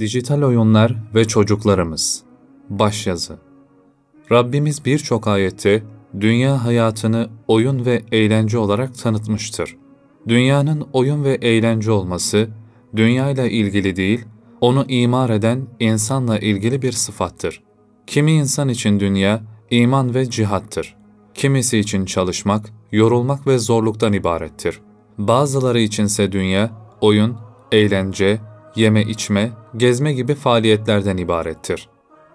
Dijital oyunlar ve çocuklarımız Başyazı Rabbimiz birçok ayette dünya hayatını oyun ve eğlence olarak tanıtmıştır. Dünyanın oyun ve eğlence olması, dünyayla ilgili değil, onu imar eden insanla ilgili bir sıfattır. Kimi insan için dünya, iman ve cihattır. Kimisi için çalışmak, yorulmak ve zorluktan ibarettir. Bazıları içinse dünya, oyun, eğlence, yeme içme, gezme gibi faaliyetlerden ibarettir.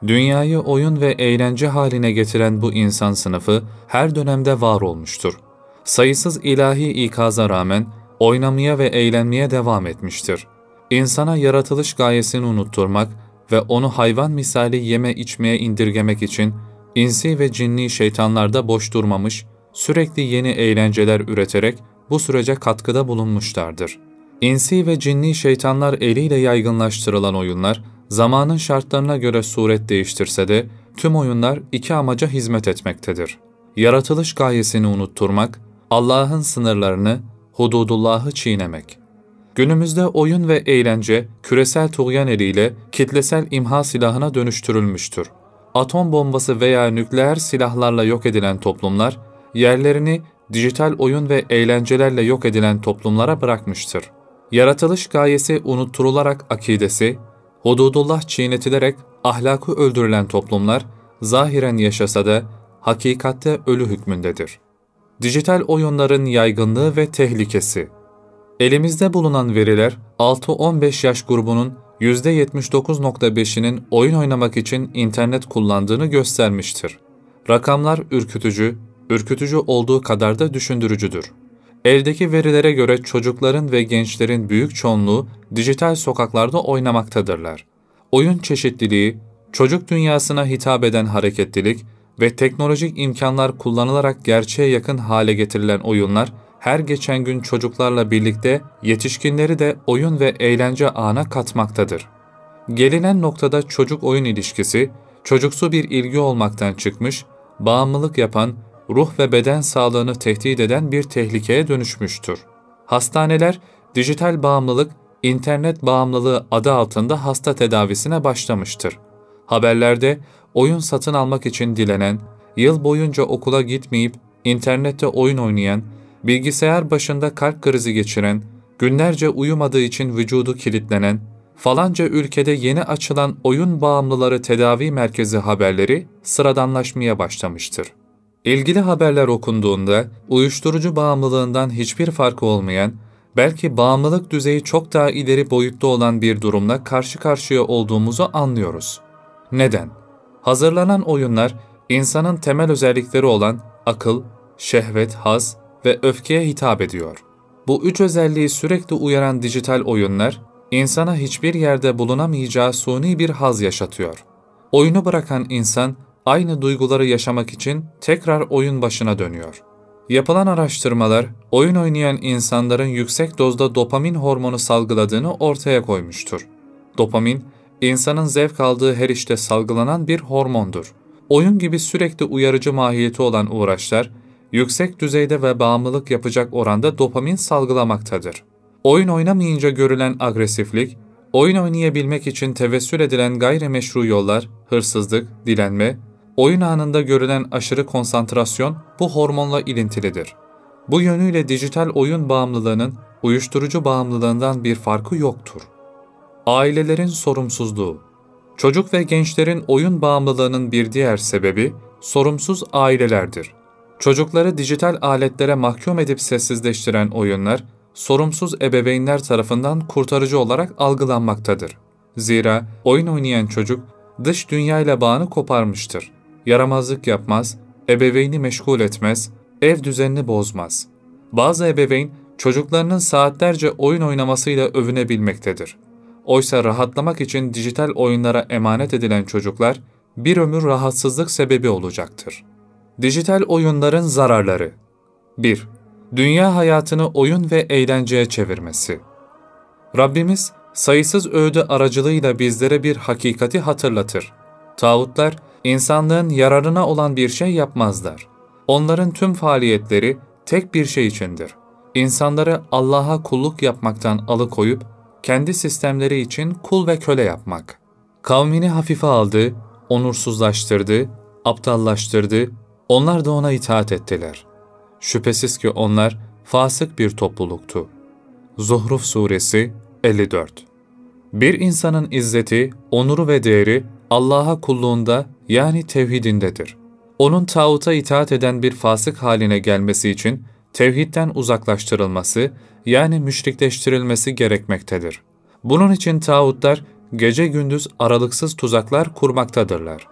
Dünyayı oyun ve eğlence haline getiren bu insan sınıfı her dönemde var olmuştur. Sayısız ilahi ikaza rağmen oynamaya ve eğlenmeye devam etmiştir. İnsana yaratılış gayesini unutturmak ve onu hayvan misali yeme içmeye indirgemek için insi ve cinni şeytanlarda boş durmamış, sürekli yeni eğlenceler üreterek bu sürece katkıda bulunmuşlardır. İnsi ve cinni şeytanlar eliyle yaygınlaştırılan oyunlar, zamanın şartlarına göre suret değiştirse de tüm oyunlar iki amaca hizmet etmektedir. Yaratılış gayesini unutturmak, Allah'ın sınırlarını, hududullahı çiğnemek. Günümüzde oyun ve eğlence küresel tuğyan eliyle kitlesel imha silahına dönüştürülmüştür. Atom bombası veya nükleer silahlarla yok edilen toplumlar, yerlerini dijital oyun ve eğlencelerle yok edilen toplumlara bırakmıştır. Yaratılış gayesi unutturularak akidesi, hududullah çiğnetilerek ahlakı öldürülen toplumlar, zahiren yaşasa da hakikatte ölü hükmündedir. Dijital oyunların yaygınlığı ve tehlikesi Elimizde bulunan veriler 6-15 yaş grubunun %79.5'inin oyun oynamak için internet kullandığını göstermiştir. Rakamlar ürkütücü, ürkütücü olduğu kadar da düşündürücüdür. Eldeki verilere göre çocukların ve gençlerin büyük çoğunluğu dijital sokaklarda oynamaktadırlar. Oyun çeşitliliği, çocuk dünyasına hitap eden hareketlilik ve teknolojik imkanlar kullanılarak gerçeğe yakın hale getirilen oyunlar her geçen gün çocuklarla birlikte yetişkinleri de oyun ve eğlence ağına katmaktadır. Gelinen noktada çocuk-oyun ilişkisi, çocuksu bir ilgi olmaktan çıkmış, bağımlılık yapan, ruh ve beden sağlığını tehdit eden bir tehlikeye dönüşmüştür. Hastaneler, dijital bağımlılık, internet bağımlılığı adı altında hasta tedavisine başlamıştır. Haberlerde oyun satın almak için dilenen, yıl boyunca okula gitmeyip internette oyun oynayan, bilgisayar başında kalp krizi geçiren, günlerce uyumadığı için vücudu kilitlenen, falanca ülkede yeni açılan oyun bağımlıları tedavi merkezi haberleri sıradanlaşmaya başlamıştır. İlgili haberler okunduğunda uyuşturucu bağımlılığından hiçbir farkı olmayan, belki bağımlılık düzeyi çok daha ileri boyutta olan bir durumla karşı karşıya olduğumuzu anlıyoruz. Neden? Hazırlanan oyunlar insanın temel özellikleri olan akıl, şehvet, haz ve öfkeye hitap ediyor. Bu üç özelliği sürekli uyaran dijital oyunlar, insana hiçbir yerde bulunamayacağı suni bir haz yaşatıyor. Oyunu bırakan insan, aynı duyguları yaşamak için tekrar oyun başına dönüyor. Yapılan araştırmalar, oyun oynayan insanların yüksek dozda dopamin hormonu salgıladığını ortaya koymuştur. Dopamin, insanın zevk aldığı her işte salgılanan bir hormondur. Oyun gibi sürekli uyarıcı mahiyeti olan uğraşlar, yüksek düzeyde ve bağımlılık yapacak oranda dopamin salgılamaktadır. Oyun oynamayınca görülen agresiflik, oyun oynayabilmek için tevessül edilen gayrimeşru yollar, hırsızlık, dilenme, oyun anında görülen aşırı konsantrasyon bu hormonla ilintilidir. Bu yönüyle dijital oyun bağımlılığının uyuşturucu bağımlılığından bir farkı yoktur. Ailelerin sorumsuzluğu Çocuk ve gençlerin oyun bağımlılığının bir diğer sebebi sorumsuz ailelerdir. Çocukları dijital aletlere mahkum edip sessizleştiren oyunlar, sorumsuz ebeveynler tarafından kurtarıcı olarak algılanmaktadır. Zira oyun oynayan çocuk dış dünyayla bağını koparmıştır. Yaramazlık yapmaz, ebeveyni meşgul etmez, ev düzenini bozmaz. Bazı ebeveyn çocuklarının saatlerce oyun oynamasıyla övünebilmektedir. Oysa rahatlamak için dijital oyunlara emanet edilen çocuklar bir ömür rahatsızlık sebebi olacaktır. Dijital oyunların zararları 1. Dünya hayatını oyun ve eğlenceye çevirmesi. Rabbimiz sayısız öğüdü aracılığıyla bizlere bir hakikati hatırlatır. Tağutlar, insanlığın yararına olan bir şey yapmazlar. Onların tüm faaliyetleri tek bir şey içindir. İnsanları Allah'a kulluk yapmaktan alıkoyup kendi sistemleri için kul ve köle yapmak. Kavmini hafife aldı, onursuzlaştırdı, aptallaştırdı, onlar da ona itaat ettiler. Şüphesiz ki onlar fasık bir topluluktu. Zuhruf Suresi 54 Bir insanın izzeti, onuru ve değeri Allah'a kulluğunda yani tevhidindedir. Onun tağuta itaat eden bir fasık haline gelmesi için tevhidden uzaklaştırılması yani müşrikleştirilmesi gerekmektedir. Bunun için tağutlar gece gündüz aralıksız tuzaklar kurmaktadırlar.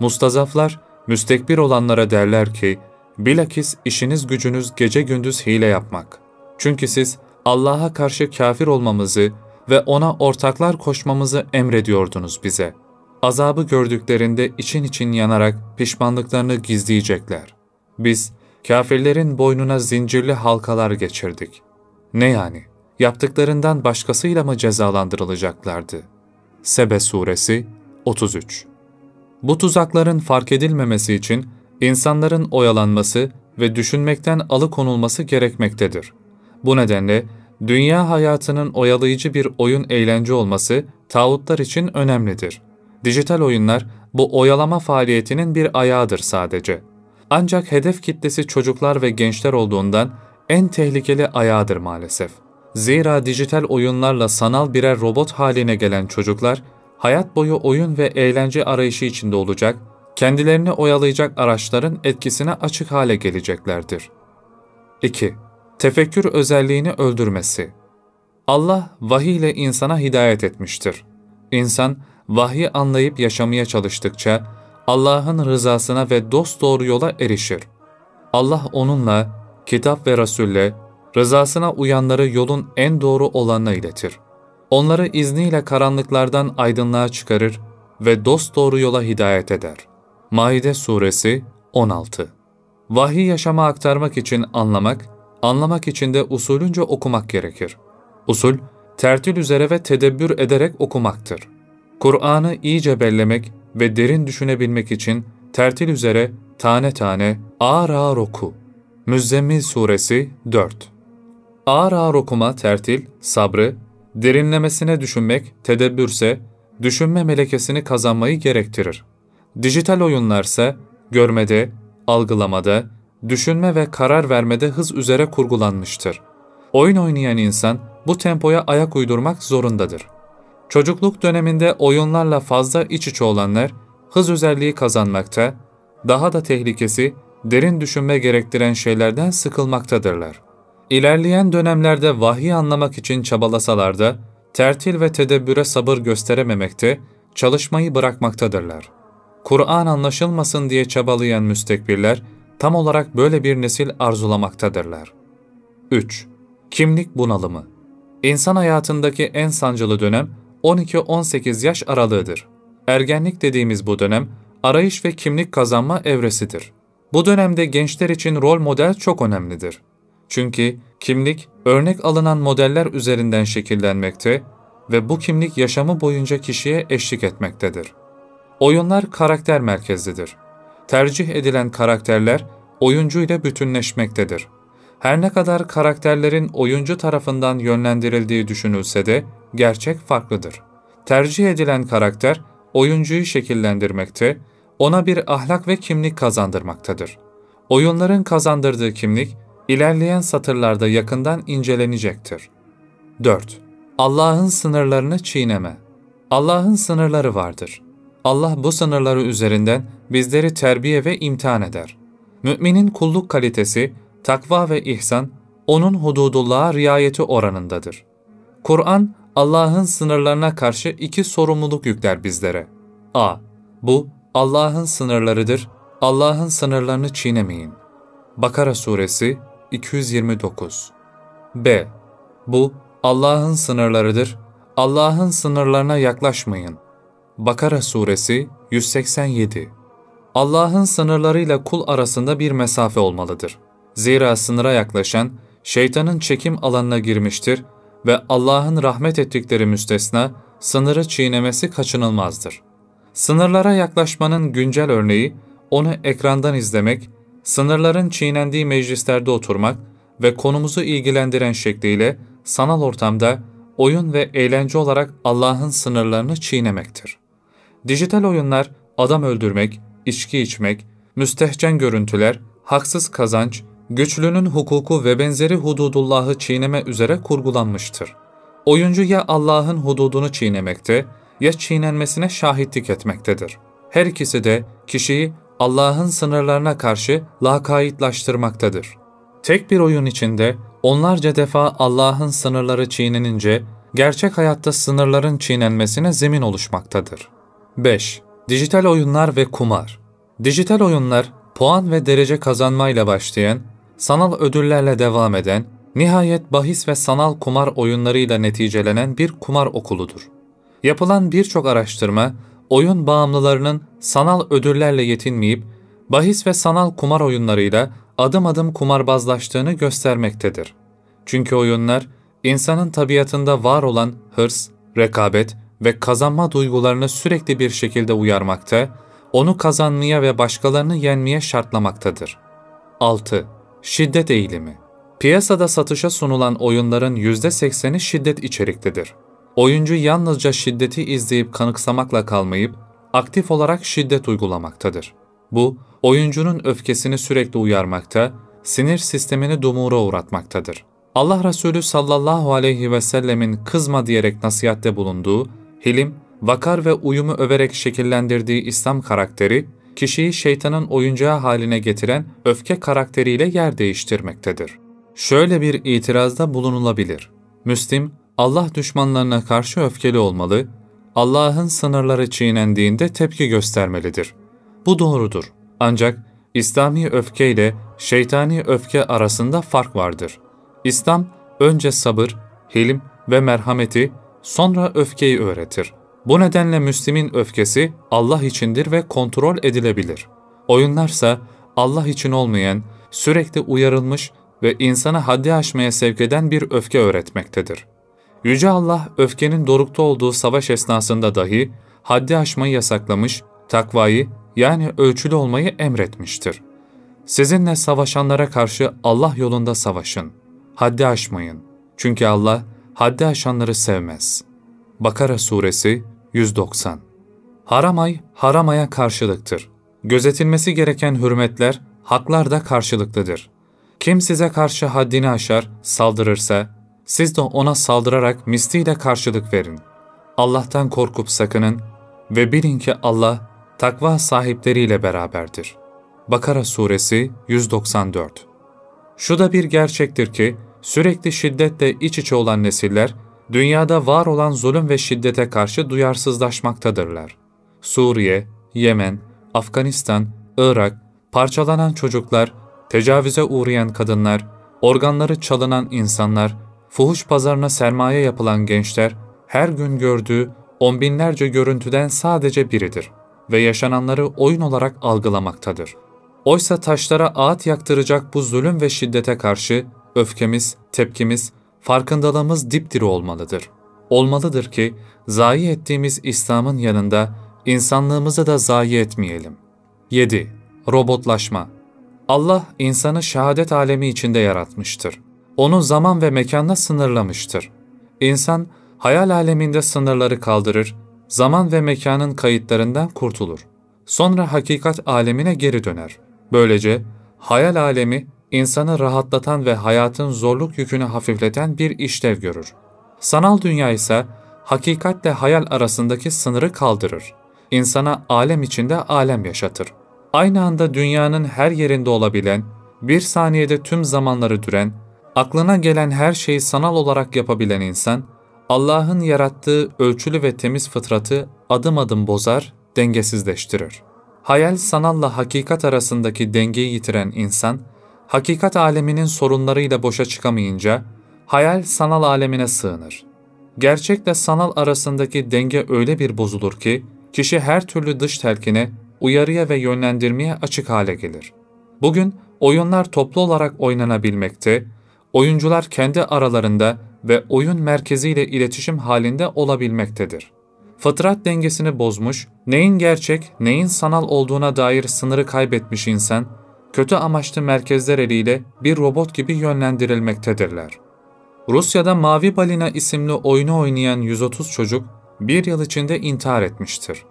Mustazaflar, müstekbir olanlara derler ki, bilakis işiniz gücünüz gece gündüz hile yapmak. Çünkü siz Allah'a karşı kafir olmamızı ve ona ortaklar koşmamızı emrediyordunuz bize. Azabı gördüklerinde için için yanarak pişmanlıklarını gizleyecekler. Biz, kafirlerin boynuna zincirli halkalar geçirdik. Ne yani? Yaptıklarından başkasıyla mı cezalandırılacaklardı? Sebe Suresi 33 Bu tuzakların fark edilmemesi için insanların oyalanması ve düşünmekten alıkonulması gerekmektedir. Bu nedenle dünya hayatının oyalayıcı bir oyun eğlence olması tağutlar için önemlidir. Dijital oyunlar bu oyalama faaliyetinin bir ayağıdır sadece. Ancak hedef kitlesi çocuklar ve gençler olduğundan en tehlikeli ayağıdır maalesef. Zira dijital oyunlarla sanal birer robot haline gelen çocuklar, hayat boyu oyun ve eğlence arayışı içinde olacak, kendilerini oyalayacak araçların etkisine açık hale geleceklerdir. 2. Tefekkür özelliğini öldürmesi Allah vahiy ile insana hidayet etmiştir. İnsan, vahyi anlayıp yaşamaya çalıştıkça, Allah'ın rızasına ve dost doğru yola erişir. Allah onunla, kitap ve Resul'le, rızasına uyanları yolun en doğru olanına iletir. Onları izniyle karanlıklardan aydınlığa çıkarır ve dost doğru yola hidayet eder. Maide Suresi 16 Vahiy yaşama aktarmak için anlamak, anlamak için de usulünce okumak gerekir. Usul, tertil üzere ve tedebbür ederek okumaktır. Kur'an'ı iyice bellemek ve derin düşünebilmek için tertil üzere tane tane ağır ağır oku. Müzzemmil Suresi 4 Ağır ağır okuma, tertil, sabrı, derinlemesine düşünmek, tedebbürse, düşünme melekesini kazanmayı gerektirir. Dijital oyunlarsa, görmede, algılamada, düşünme ve karar vermede hız üzere kurgulanmıştır. Oyun oynayan insan bu tempoya ayak uydurmak zorundadır. Çocukluk döneminde oyunlarla fazla iç içe olanlar hız özelliği kazanmakta, daha da tehlikesi derin düşünme gerektiren şeylerden sıkılmaktadırlar. İlerleyen dönemlerde vahyi anlamak için çabalasalar da, tertil ve tedebbüre sabır gösterememekte, çalışmayı bırakmaktadırlar. Kur'an anlaşılmasın diye çabalayan müstekbirler, tam olarak böyle bir nesil arzulamaktadırlar. 3. Kimlik bunalımı İnsan hayatındaki en sancılı dönem 12-18 yaş aralığıdır. Ergenlik dediğimiz bu dönem, arayış ve kimlik kazanma evresidir. Bu dönemde gençler için rol model çok önemlidir. Çünkü kimlik örnek alınan modeller üzerinden şekillenmekte ve bu kimlik yaşamı boyunca kişiye eşlik etmektedir. Oyunlar karakter merkezlidir. Tercih edilen karakterler oyuncu ile bütünleşmektedir. Her ne kadar karakterlerin oyuncu tarafından yönlendirildiği düşünülse de gerçek farklıdır. Tercih edilen karakter oyuncuyu şekillendirmekte, ona bir ahlak ve kimlik kazandırmaktadır. Oyunların kazandırdığı kimlik ilerleyen satırlarda yakından incelenecektir. 4. Allah'ın sınırlarını çiğneme. Allah'ın sınırları vardır. Allah bu sınırları üzerinden bizleri terbiye ve imtihan eder. Müminin kulluk kalitesi, takva ve ihsan, onun hududullah'a riayeti oranındadır. Kur'an, Allah'ın sınırlarına karşı iki sorumluluk yükler bizlere. a. Bu, Allah'ın sınırlarıdır, Allah'ın sınırlarını çiğnemeyin. Bakara Suresi 229 B. Bu Allah'ın sınırlarıdır. Allah'ın sınırlarına yaklaşmayın. Bakara Suresi 187 Allah'ın sınırlarıyla kul arasında bir mesafe olmalıdır. Zira sınıra yaklaşan, şeytanın çekim alanına girmiştir ve Allah'ın rahmet ettikleri müstesna, sınırı çiğnemesi kaçınılmazdır. Sınırlara yaklaşmanın güncel örneği, onu ekrandan izlemek, sınırların çiğnendiği meclislerde oturmak ve konumuzu ilgilendiren şekliyle sanal ortamda oyun ve eğlence olarak Allah'ın sınırlarını çiğnemektir. Dijital oyunlar adam öldürmek, içki içmek, müstehcen görüntüler, haksız kazanç, güçlünün hukuku ve benzeri hududullahı çiğneme üzere kurgulanmıştır. Oyuncu ya Allah'ın hududunu çiğnemekte ya çiğnenmesine şahitlik etmektedir. Her ikisi de kişiyi Allah'ın sınırlarına karşı lakaytlaştırmaktadır. Tek bir oyun içinde onlarca defa Allah'ın sınırları çiğnenince gerçek hayatta sınırların çiğnenmesine zemin oluşmaktadır. 5. Dijital oyunlar ve kumar Dijital oyunlar, puan ve derece kazanmayla başlayan, sanal ödüllerle devam eden, nihayet bahis ve sanal kumar oyunlarıyla neticelenen bir kumar okuludur. Yapılan birçok araştırma, oyun bağımlılarının sanal ödüllerle yetinmeyip, bahis ve sanal kumar oyunlarıyla adım adım kumarbazlaştığını göstermektedir. Çünkü oyunlar, insanın tabiatında var olan hırs, rekabet ve kazanma duygularını sürekli bir şekilde uyarmakta, onu kazanmaya ve başkalarını yenmeye şartlamaktadır. 6. Şiddet eğilimi Piyasada satışa sunulan oyunların %80'i şiddet içeriklidir. Oyuncu yalnızca şiddeti izleyip kanıksamakla kalmayıp, aktif olarak şiddet uygulamaktadır. Bu, oyuncunun öfkesini sürekli uyarmakta, sinir sistemini dumura uğratmaktadır. Allah Resulü sallallahu aleyhi ve sellemin kızma diyerek nasihatte bulunduğu, hilim, vakar ve uyumu överek şekillendirdiği İslam karakteri, kişiyi şeytanın oyuncağı haline getiren öfke karakteriyle yer değiştirmektedir. Şöyle bir itirazda bulunulabilir. Müslim, Allah düşmanlarına karşı öfkeli olmalı, Allah'ın sınırları çiğnendiğinde tepki göstermelidir. Bu doğrudur. Ancak İslami öfke ile şeytani öfke arasında fark vardır. İslam önce sabır, hilim ve merhameti, sonra öfkeyi öğretir. Bu nedenle Müslim'in öfkesi Allah içindir ve kontrol edilebilir. Oyunlarsa Allah için olmayan, sürekli uyarılmış ve insanı haddi aşmaya sevk eden bir öfke öğretmektedir. Yüce Allah öfkenin dorukta olduğu savaş esnasında dahi haddi aşmayı yasaklamış, takvayı yani ölçülü olmayı emretmiştir. Sizinle savaşanlara karşı Allah yolunda savaşın. Haddi aşmayın. Çünkü Allah haddi aşanları sevmez. Bakara Suresi 190 Haram ay, haram karşılıktır. Gözetilmesi gereken hürmetler, haklar da karşılıklıdır. Kim size karşı haddini aşar, saldırırsa, siz de ona saldırarak misliyle karşılık verin. Allah'tan korkup sakının ve bilin ki Allah takva sahipleriyle beraberdir. Bakara Suresi 194 Şu da bir gerçektir ki, sürekli şiddetle iç içe olan nesiller, dünyada var olan zulüm ve şiddete karşı duyarsızlaşmaktadırlar. Suriye, Yemen, Afganistan, Irak, parçalanan çocuklar, tecavüze uğrayan kadınlar, organları çalınan insanlar, fuhuş pazarına sermaye yapılan gençler, her gün gördüğü on binlerce görüntüden sadece biridir ve yaşananları oyun olarak algılamaktadır. Oysa taşlara ağıt yaktıracak bu zulüm ve şiddete karşı öfkemiz, tepkimiz, farkındalığımız dipdiri olmalıdır. Olmalıdır ki zayi ettiğimiz İslam'ın yanında insanlığımızı da zayi etmeyelim. 7. Robotlaşma Allah insanı şehadet alemi içinde yaratmıştır. Onu zaman ve mekanla sınırlamıştır. İnsan hayal aleminde sınırları kaldırır, zaman ve mekanın kayıtlarından kurtulur. Sonra hakikat alemine geri döner. Böylece hayal alemi insanı rahatlatan ve hayatın zorluk yükünü hafifleten bir işlev görür. Sanal dünya ise hakikatle hayal arasındaki sınırı kaldırır. İnsana alem içinde alem yaşatır. Aynı anda dünyanın her yerinde olabilen, bir saniyede tüm zamanları düren, aklına gelen her şeyi sanal olarak yapabilen insan, Allah'ın yarattığı ölçülü ve temiz fıtratı adım adım bozar, dengesizleştirir. Hayal sanalla hakikat arasındaki dengeyi yitiren insan, hakikat aleminin sorunlarıyla boşa çıkamayınca, hayal sanal alemine sığınır. Gerçekle sanal arasındaki denge öyle bir bozulur ki, kişi her türlü dış telkine, uyarıya ve yönlendirmeye açık hale gelir. Bugün oyunlar toplu olarak oynanabilmekte, oyuncular kendi aralarında ve oyun merkeziyle iletişim halinde olabilmektedir. Fıtrat dengesini bozmuş, neyin gerçek, neyin sanal olduğuna dair sınırı kaybetmiş insan, kötü amaçlı merkezler eliyle bir robot gibi yönlendirilmektedirler. Rusya'da Mavi Balina isimli oyunu oynayan 130 çocuk bir yıl içinde intihar etmiştir.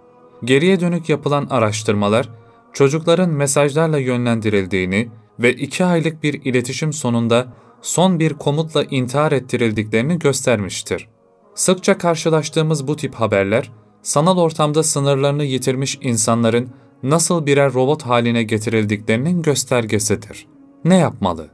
Geriye dönük yapılan araştırmalar, çocukların mesajlarla yönlendirildiğini ve iki aylık bir iletişim sonunda son bir komutla intihar ettirildiklerini göstermiştir. Sıkça karşılaştığımız bu tip haberler, sanal ortamda sınırlarını yitirmiş insanların nasıl birer robot haline getirildiklerinin göstergesidir. Ne yapmalı?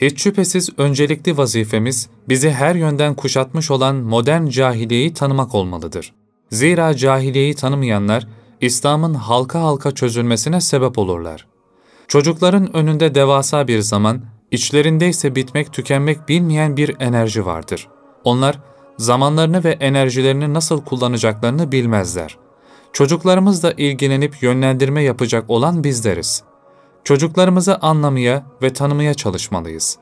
Hiç şüphesiz öncelikli vazifemiz bizi her yönden kuşatmış olan modern cahiliyeyi tanımak olmalıdır. Zira cahiliyeyi tanımayanlar İslam'ın halka halka çözülmesine sebep olurlar. Çocukların önünde devasa bir zaman, içlerinde ise bitmek tükenmek bilmeyen bir enerji vardır. Onlar zamanlarını ve enerjilerini nasıl kullanacaklarını bilmezler. Çocuklarımızla ilgilenip yönlendirme yapacak olan bizleriz. Çocuklarımızı anlamaya ve tanımaya çalışmalıyız.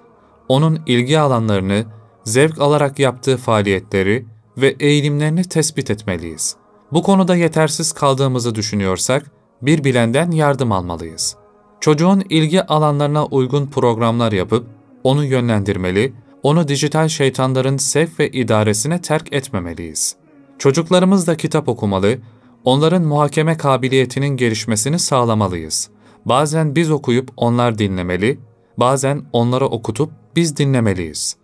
Onun ilgi alanlarını, zevk alarak yaptığı faaliyetleri ve eğilimlerini tespit etmeliyiz. Bu konuda yetersiz kaldığımızı düşünüyorsak, bir bilenden yardım almalıyız. Çocuğun ilgi alanlarına uygun programlar yapıp, onu yönlendirmeli, onu dijital şeytanların sevk ve idaresine terk etmemeliyiz. Çocuklarımız da kitap okumalı, onların muhakeme kabiliyetinin gelişmesini sağlamalıyız. Bazen biz okuyup onlar dinlemeli, bazen onlara okutup biz dinlemeliyiz.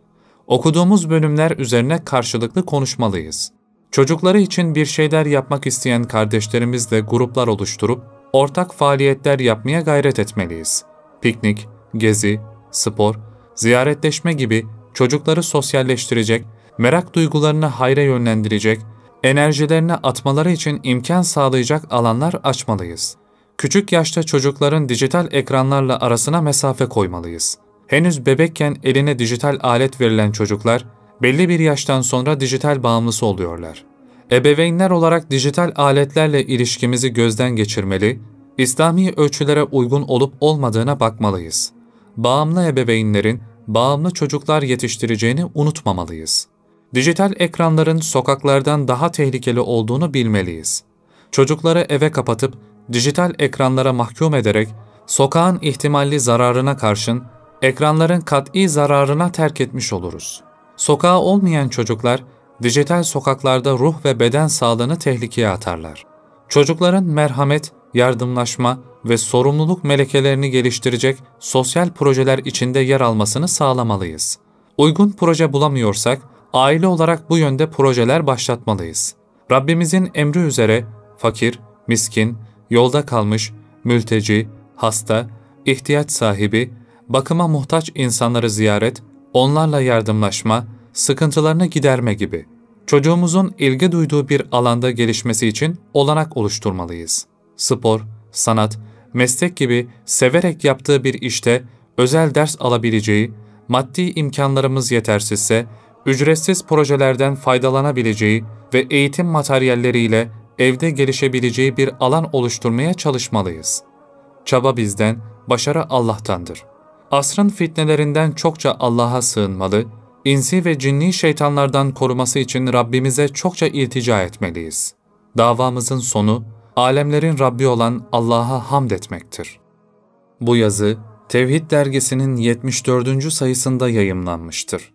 Okuduğumuz bölümler üzerine karşılıklı konuşmalıyız. Çocukları için bir şeyler yapmak isteyen kardeşlerimizle gruplar oluşturup ortak faaliyetler yapmaya gayret etmeliyiz. Piknik, gezi, spor, ziyaretleşme gibi çocukları sosyalleştirecek, merak duygularını hayra yönlendirecek, enerjilerini atmaları için imkan sağlayacak alanlar açmalıyız. Küçük yaşta çocukların dijital ekranlarla arasına mesafe koymalıyız. Henüz bebekken eline dijital alet verilen çocuklar, belli bir yaştan sonra dijital bağımlısı oluyorlar. Ebeveynler olarak dijital aletlerle ilişkimizi gözden geçirmeli, İslami ölçülere uygun olup olmadığına bakmalıyız. Bağımlı ebeveynlerin bağımlı çocuklar yetiştireceğini unutmamalıyız. Dijital ekranların sokaklardan daha tehlikeli olduğunu bilmeliyiz. Çocukları eve kapatıp dijital ekranlara mahkum ederek sokağın ihtimalli zararına karşın ekranların kat'i zararına terk etmiş oluruz. Sokağa olmayan çocuklar dijital sokaklarda ruh ve beden sağlığını tehlikeye atarlar. Çocukların merhamet, yardımlaşma ve sorumluluk melekelerini geliştirecek sosyal projeler içinde yer almasını sağlamalıyız. Uygun proje bulamıyorsak, aile olarak bu yönde projeler başlatmalıyız. Rabbimizin emri üzere fakir, miskin, yolda kalmış, mülteci, hasta, ihtiyaç sahibi, bakıma muhtaç insanları ziyaret, onlarla yardımlaşma, sıkıntılarını giderme gibi. Çocuğumuzun ilgi duyduğu bir alanda gelişmesi için olanak oluşturmalıyız. Spor, sanat, meslek gibi severek yaptığı bir işte özel ders alabileceği, maddi imkanlarımız yetersizse ücretsiz projelerden faydalanabileceği ve eğitim materyalleriyle evde gelişebileceği bir alan oluşturmaya çalışmalıyız. Çaba bizden, başarı Allah'tandır. Asrın fitnelerinden çokça Allah'a sığınmalı, insi ve cinni şeytanlardan koruması için Rabbimize çokça iltica etmeliyiz. Davamızın sonu, alemlerin Rabbi olan Allah'a hamd etmektir. Bu yazı, Tevhid dergisinin 74. sayısında yayımlanmıştır.